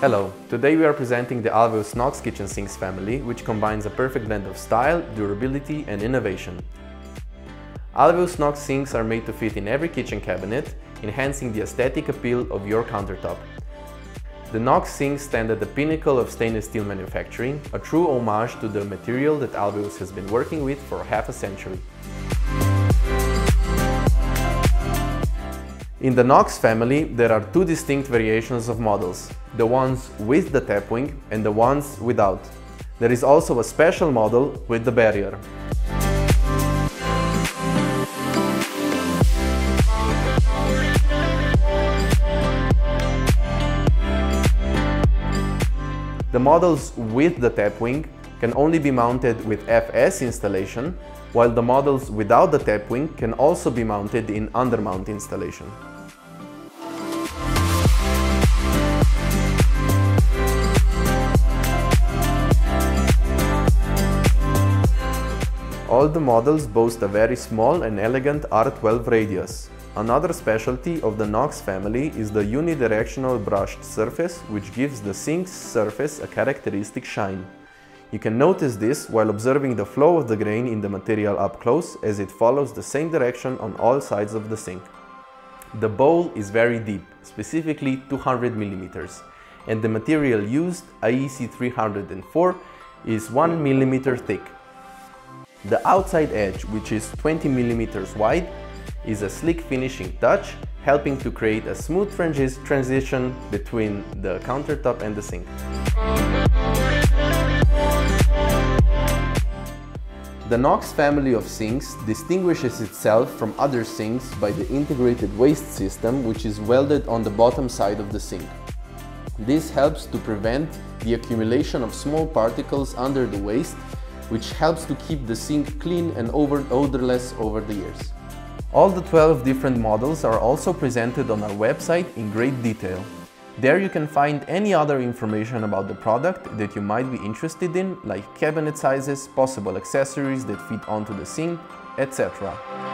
Hello, today we are presenting the Alveus NOX Kitchen Sinks family, which combines a perfect blend of style, durability and innovation. Alveus NOX sinks are made to fit in every kitchen cabinet, enhancing the aesthetic appeal of your countertop. The NOX sinks stand at the pinnacle of stainless steel manufacturing, a true homage to the material that Alveus has been working with for half a century. In the NOX family, there are two distinct variations of models, the ones with the tap wing and the ones without. There is also a special model with the barrier. The models with the tap wing can only be mounted with FS installation, while the models without the tap wing can also be mounted in undermount installation. All the models boast a very small and elegant R12 radius. Another specialty of the NOX family is the unidirectional brushed surface which gives the sink's surface a characteristic shine. You can notice this while observing the flow of the grain in the material up close as it follows the same direction on all sides of the sink. The bowl is very deep, specifically 200 millimeters, and the material used, AISI 304, is 1 millimeter thick. The outside edge, which is 20 millimeters wide, is a slick finishing touch, helping to create a smooth transition between the countertop and the sink. The NOX family of sinks distinguishes itself from other sinks by the integrated waste system which is welded on the bottom side of the sink. This helps to prevent the accumulation of small particles under the waste which helps to keep the sink clean and odorless over the years. All the 12 different models are also presented on our website in great detail. There you can find any other information about the product that you might be interested in, like cabinet sizes, possible accessories that fit onto the sink, etc.